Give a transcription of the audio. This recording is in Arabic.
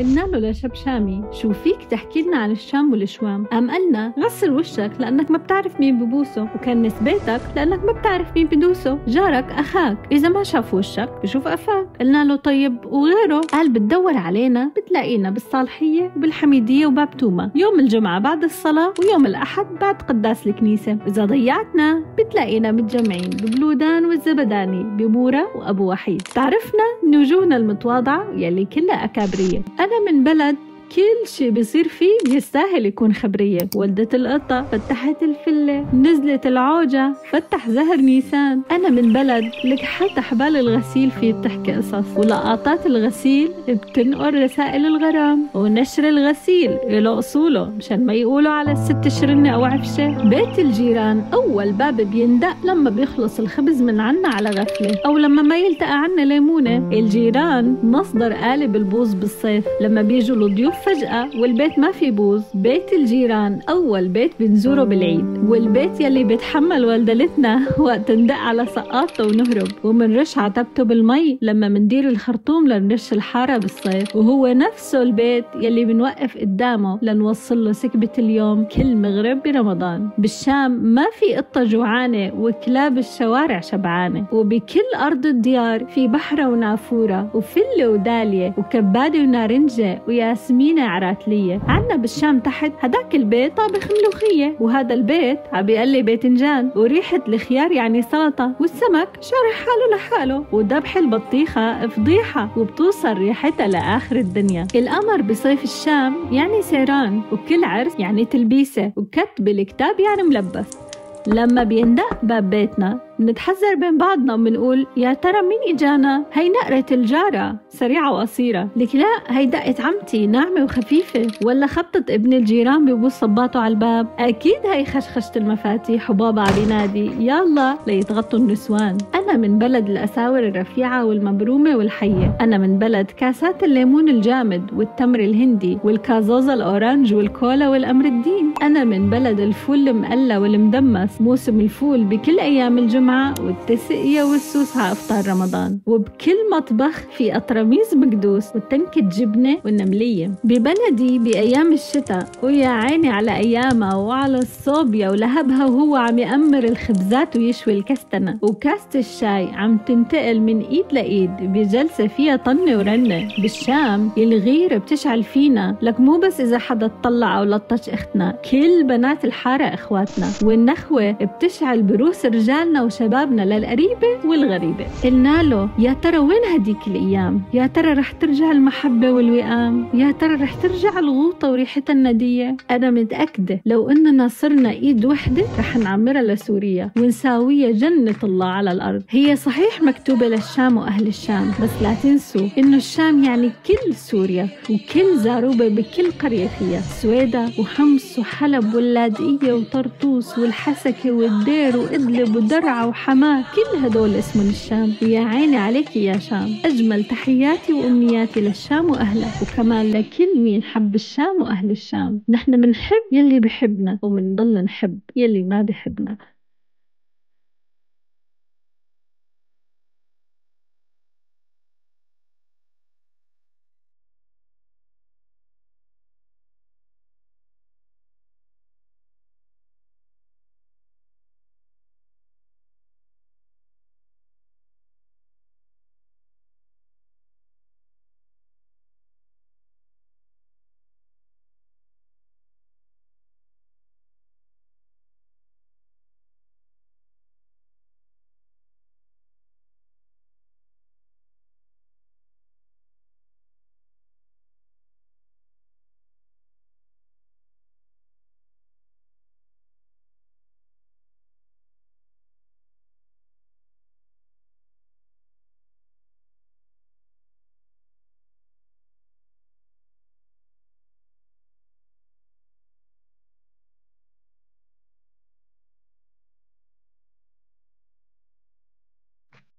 قلنا له لشب شامي شو فيك تحكي لنا عن الشام والشوام؟ قام قالنا غسل وشك لأنك ما بتعرف مين ببوسه وكنس بيتك لأنك ما بتعرف مين بدوسه. جارك أخاك. إذا ما شاف وشك بشوف قفاك قلنا له طيب وغيره؟ قال بتدور علينا بتلاقينا بالصالحية وبالحميدية وباب توما يوم الجمعة بعد الصلاة ويوم الأحد بعد قداس الكنيسة. إذا ضيعتنا بتلاقينا متجمعين ببلودان والزبداني بمورا وأبو وحيد. تعرفنا؟ من وجوهنا المتواضعة يلي كلها أكابرية. أنا من بلد كل شي بيصير فيه بيستاهل يكون خبرية. ولدت القطة فتحت الفلة. نزلت العوجة فتح زهر نيسان. أنا من بلد لك حتى حبال الغسيل فيه بتحكي قصص. ولقطات الغسيل بتنقل رسائل الغرام. ونشر الغسيل له أصوله مشان ما يقولوا على الست شرنة أو عفشة. بيت الجيران أول باب بيندق لما بيخلص الخبز من عنا على غفلة. أو لما ما يلتقى عنا ليمونة. الجيران مصدر قالب البوز بالصيف. لما بيجوا الضيوف فجأة والبيت ما في بوز بيت الجيران أول بيت بنزوره بالعيد والبيت يلي بيتحمل ولدنتنا وقت ندق على سقاطه ونهرب ومنرش عتبته بالمي لما مندير الخرطوم لنرش الحارة بالصيف وهو نفسه البيت يلي بنوقف قدامه لنوصل له سكبة اليوم كل مغرب برمضان. بالشام ما في قطة جوعانة وكلاب الشوارع شبعانة وبكل أرض الديار في بحرة ونافورة وفلة ودالية وكبادة ونارنجة وياسمين مدينة عراتلية عنا بالشام تحت هداك البيت طابخ ملوخية. وهذا البيت عم يقلي باذنجان وريحة الخيار يعني سلطة. والسمك شارح حاله لحاله. وذبح البطيخة فضيحة. وبتوصل ريحتها لآخر الدنيا. القمر بصيف الشام يعني سيران. وكل عرس يعني تلبيسة. وكتب الكتاب يعني ملبس. لما بيندق باب بيتنا بنتحذر بين بعضنا وبنقول يا ترى مين إجانا؟ هي نقرة الجارة. سريعة وقصيرة. لك لا هي دقة عمتي ناعمة وخفيفة. ولا خبطة ابن الجيران بيبوس صباطه على الباب. أكيد هي خشخشة المفاتيح وبابا عم ينادي يلا ليتغطوا النسوان. أنا من بلد الأساور الرفيعة والمبرومة والحية. أنا من بلد كاسات الليمون الجامد والتمر الهندي والكازوزة ال orange والكولا والأمر الدين. أنا من بلد الفول المقلى والمدمس موسم الفول بكل أيام الجمعة. والتسقية والسوس على إفطار رمضان. وبكل مطبخ في أطرميز مقدوس وتنكة جبنة والنملية ببلدي بأيام الشتاء ويا عيني على أيامها وعلى الصوبيا ولهبها وهو عم يأمر الخبزات ويشوي الكستنة. وكاسة الشاي عم تنتقل من إيد لإيد بجلسة فيها طنة ورنة. بالشام الغيرة بتشعل فينا. لك مو بس إذا حدا طلع أو لطش أختنا كل بنات الحارة إخواتنا. والنخوة بتشعل بروس رجالنا وش شبابنا للقريبة والغريبة. قلنا له يا ترى وين هديك الأيام؟ يا ترى رح ترجع المحبة والوئام؟ يا ترى رح ترجع الغوطة وريحتها الندية؟ أنا متأكدة لو إننا صرنا إيد وحدة رح نعمرها لسوريا ونساويها جنة الله على الأرض. هي صحيح مكتوبة للشام وأهل الشام بس لا تنسوا إنه الشام يعني كل سوريا وكل زاروبة بكل قرية فيها. سويدا وحمص وحلب واللاذقية وطرطوس والحسكة والدير وإدلب ودرعا وحماه كل هدول اسمهم الشام. ويا عيني عليك يا شام. أجمل تحياتي وأمنياتي للشام وأهله. وكمان لكل مين حب الشام وأهل الشام. نحن بنحب يلي بحبنا وبنضل نحب يلي ما بحبنا.